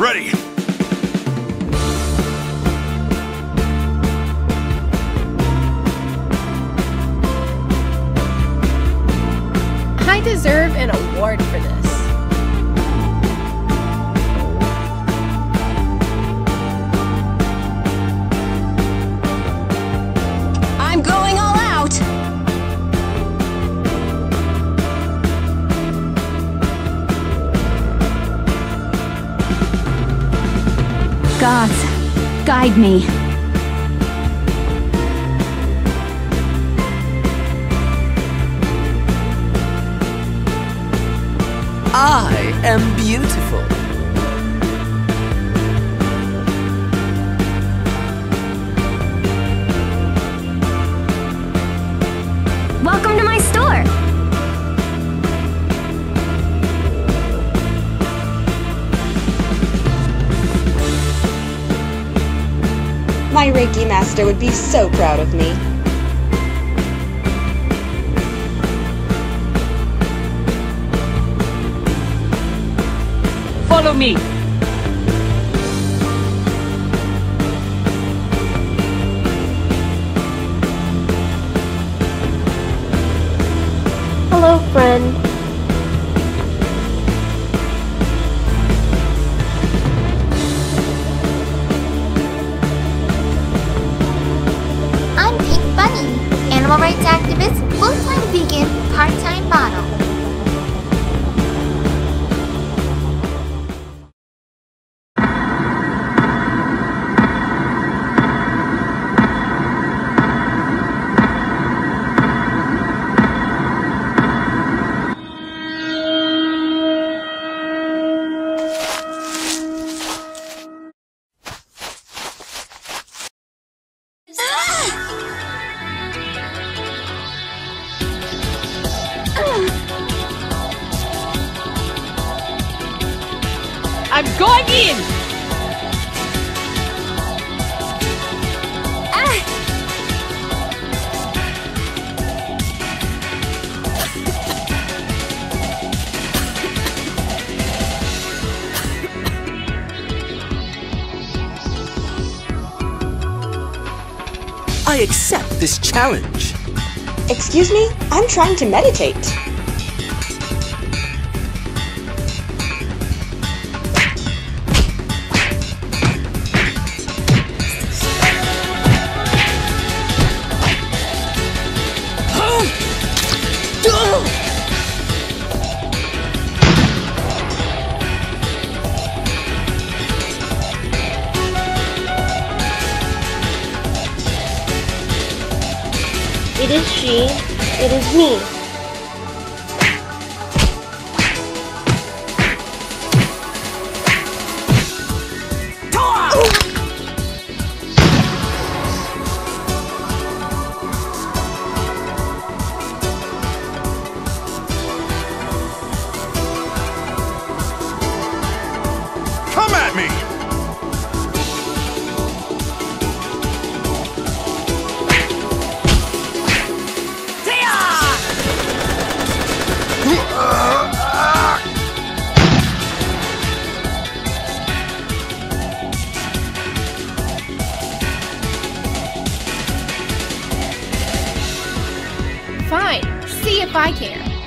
Ready. Gods, guide me. I am beautiful. My Reiki master would be so proud of me. Follow me. Hello, friend. Animal rights activist, full-time vegan, part-time model. I'm going in! Ah. I accept this challenge. Excuse me? I'm trying to meditate. Is she. It is me. Fine, see if I care.